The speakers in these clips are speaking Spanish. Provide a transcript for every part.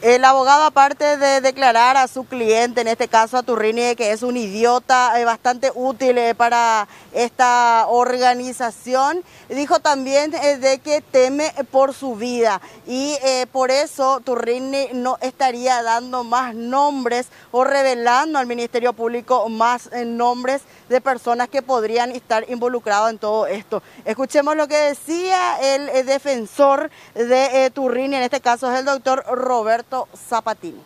El abogado, aparte de declarar a su cliente, en este caso a Turrini, que es un idiota eh, bastante útil eh, para esta organización, dijo también eh, de que teme por su vida y por eso Turrini no estaría dando más nombres o revelando al Ministerio Público más nombres de personas que podrían estar involucrados en todo esto. Escuchemos lo que decía el defensor de Turrini, en este caso es el doctor Roberto Zapatini.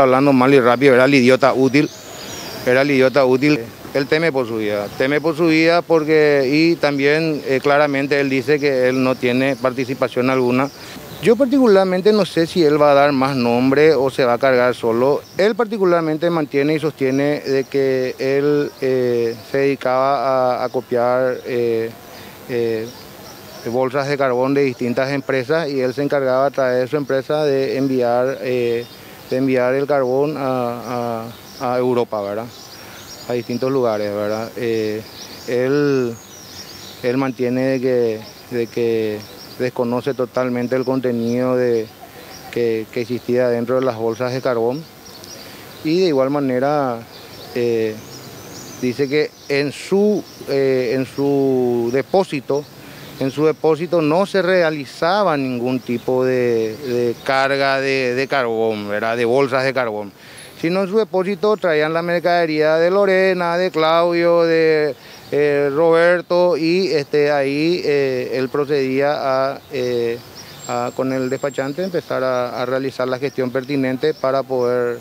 Hablando mal y rápido, era el idiota útil, era el idiota útil. Él teme por su vida, teme por su vida porque, y también eh, claramente él dice que él no tiene participación alguna. Yo particularmente no sé si él va a dar más nombre o se va a cargar solo. Él particularmente mantiene y sostiene de que él eh, se dedicaba a, copiar eh, bolsas de carbón de distintas empresas y él se encargaba a través de su empresa de enviar, eh, de enviar el carbón a, Europa, ¿verdad? A distintos lugares, ¿verdad? Eh, él, él mantiene de que, de que desconoce totalmente el contenido de, que, existía dentro de las bolsas de carbón y de igual manera eh, dice que en su, en su depósito en su depósito no se realizaba ningún tipo de, carga de, carbón, ¿verdad? de bolsas de carbón, sino en su depósito traían la mercadería de Lorena, de Claudio, de eh, Roberto y este, ahí eh, él procedía eh, a, con el despachante empezar a, a, realizar la gestión pertinente para poder,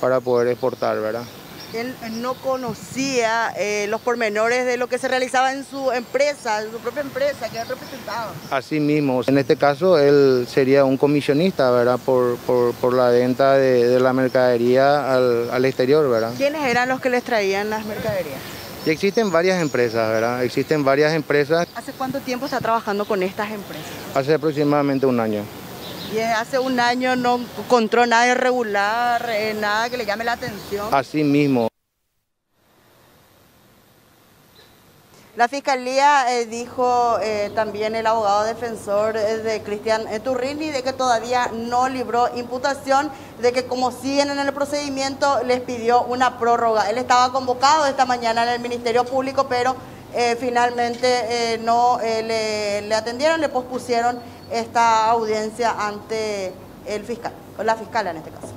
para poder exportar. ¿verdad? Él no conocía eh, los pormenores de lo que se realizaba en su empresa, en su propia empresa, que él representaba. Así mismo, en este caso él sería un comisionista, ¿verdad? Por, la venta de, la mercadería al, exterior, ¿verdad? ¿Quiénes eran los que les traían las mercaderías? Y existen varias empresas, ¿verdad? Existen varias empresas. ¿Hace cuánto tiempo está trabajando con estas empresas? Hace aproximadamente un año. Y hace un año no encontró nada irregular, eh, nada que le llame la atención. Así mismo. La fiscalía eh, dijo eh, también el abogado defensor de Cristian Turrini de que todavía no libró imputación, de que como siguen en el procedimiento les pidió una prórroga. Él estaba convocado esta mañana en el Ministerio Público, pero finalmente no le, le atendieron, le pospusieron esta audiencia ante el fiscal, o la fiscal en este caso.